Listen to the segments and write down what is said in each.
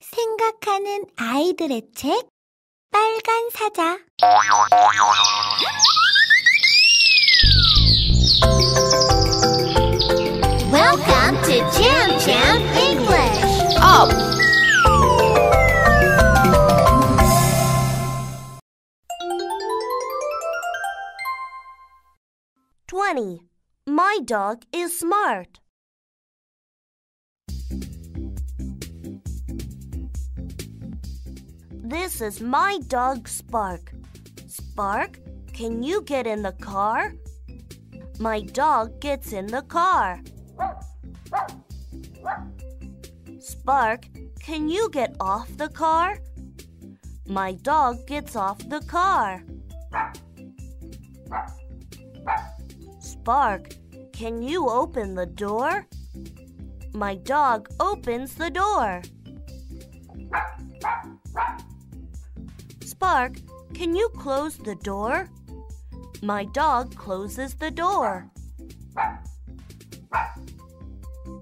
생각하는 아이들의 책 빨간 사자 Welcome to Jam Jam English. Up! Twenty. My dog is smart. This is my dog Spark. Spark, can you get in the car? My dog gets in the car. Spark, can you get off the car? My dog gets off the car. Spark, can you open the door? My dog opens the door. Spark, can you close the door? My dog closes the door.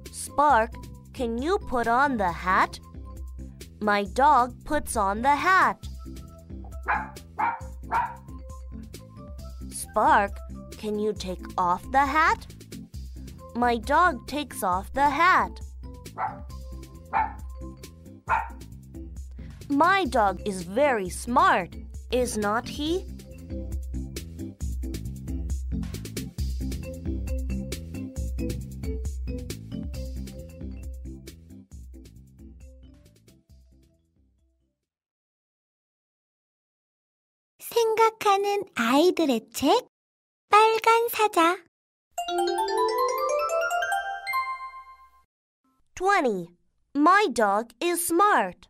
Spark, can you put on the hat? My dog puts on the hat. Spark, can you take off the hat? My dog takes off the hat. My dog is very smart, is not he? 생각하는 아이들의 책 빨간 사자 20. My dog is smart.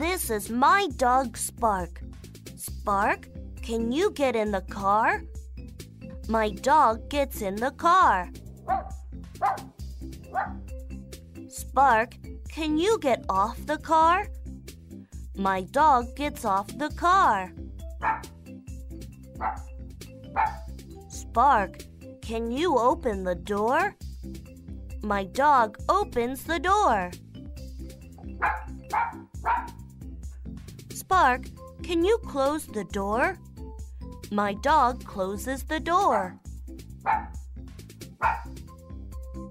This is my dog Spark. Spark, can you get in the car? My dog gets in the car. Spark, can you get off the car? My dog gets off the car. Spark, can you open the door? My dog opens the door. Spark, can you close the door? My dog closes the door.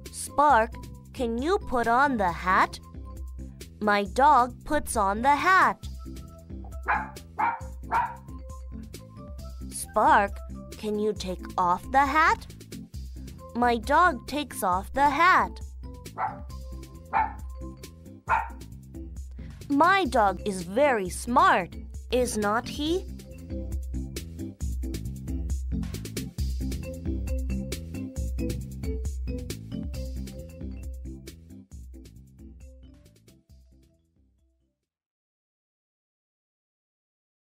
Spark, can you put on the hat? My dog puts on the hat. Spark, can you take off the hat? My dog takes off the hat. My dog is very smart, is not he?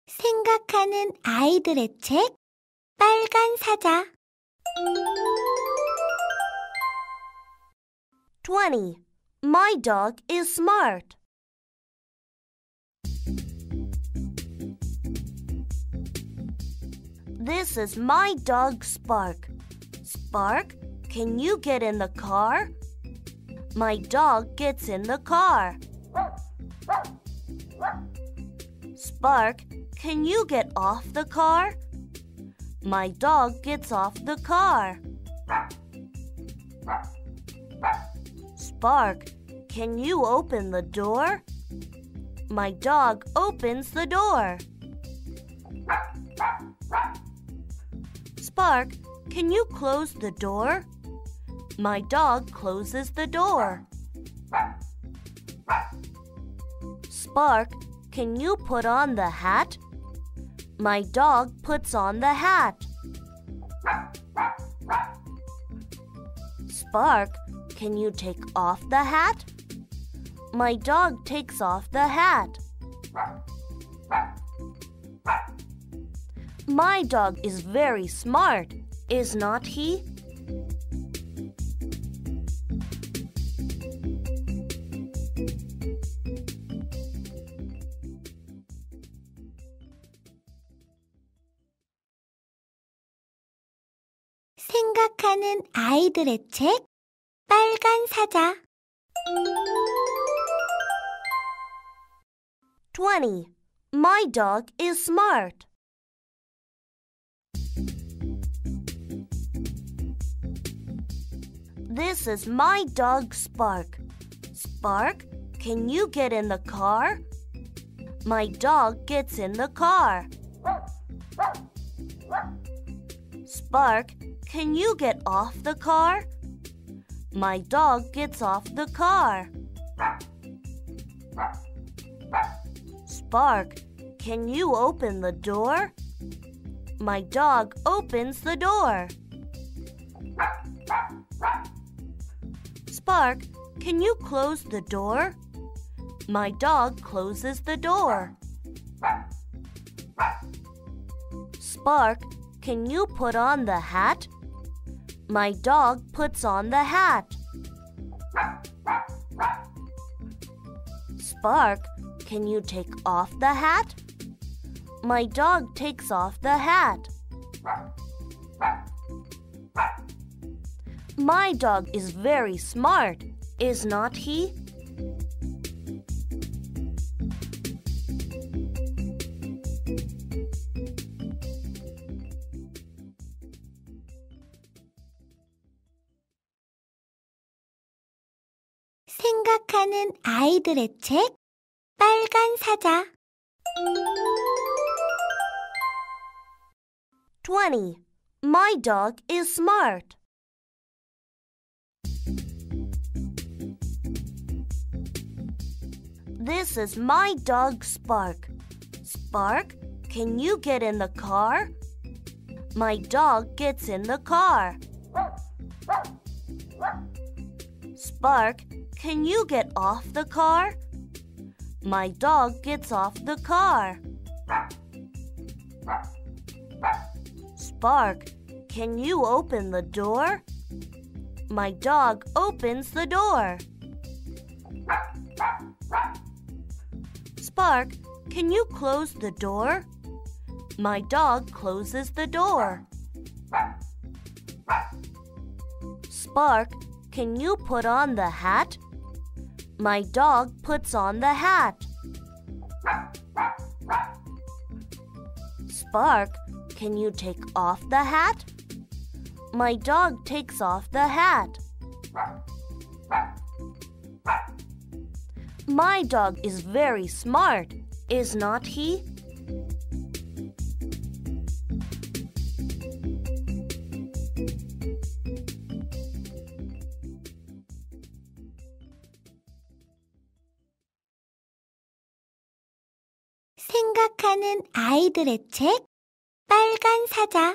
생각하는 아이들의 책 빨간 사자 20. My dog is smart. This is my dog Spark. Spark, can you get in the car? My dog gets in the car. Spark, can you get off the car? My dog gets off the car. Spark, can you open the door? My dog opens the door. Spark, can you close the door? My dog closes the door. Spark, can you put on the hat? My dog puts on the hat. Spark, can you take off the hat? My dog takes off the hat. My dog is very smart, is not he? 생각하는 아이들의 책 빨간 사자 20. My dog is smart. This is my dog Spark. Spark, can you get in the car? My dog gets in the car. Spark, can you get off the car? My dog gets off the car. Spark, can you open the door? My dog opens the door. Spark, can you close the door? My dog closes the door. Spark, can you put on the hat? My dog puts on the hat. Spark, can you take off the hat? My dog takes off the hat. My dog is very smart, is not he? 생각하는 아이들의 책 빨간 사자 20. My dog is smart. This is my dog Spark. Spark, can you get in the car? My dog gets in the car. Spark, can you get off the car? My dog gets off the car. Spark, can you open the door? My dog opens the door. Spark, can you close the door? My dog closes the door. Spark, can you put on the hat? My dog puts on the hat. Spark, can you take off the hat? My dog takes off the hat. My dog is very smart, is not he? 생각하는 아이들의 책 빨간 사자